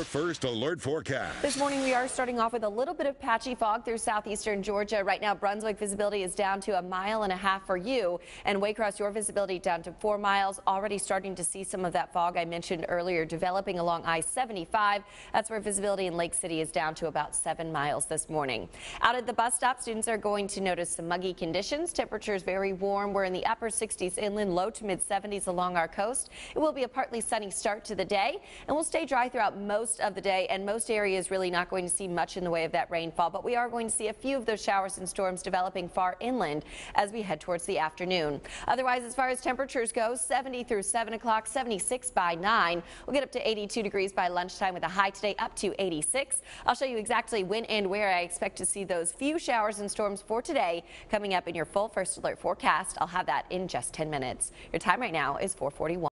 your first alert forecast. This morning we are starting off with a little bit of patchy fog through southeastern Georgia. Right now Brunswick visibility is down to a mile and a half for you and Waycross your visibility down to four miles. Already starting to see some of that fog I mentioned earlier developing along I-75. That's where visibility in Lake City is down to about seven miles this morning. Out at the bus stop students are going to notice some muggy conditions. Temperatures very warm. We're in the upper 60s inland low to mid 70s along our coast. It will be a partly sunny start to the day and we'll stay dry throughout most of the day and most areas really not going to see much in the way of that rainfall, but we are going to see a few of those showers and storms developing far inland as we head towards the afternoon. Otherwise, as far as temperatures go, 70 through 7 o'clock, 76 by 9. We'll get up to 82 degrees by lunchtime with a high today up to 86. I'll show you exactly when and where I expect to see those few showers and storms for today coming up in your full first alert forecast. I'll have that in just 10 minutes. Your time right now is 441.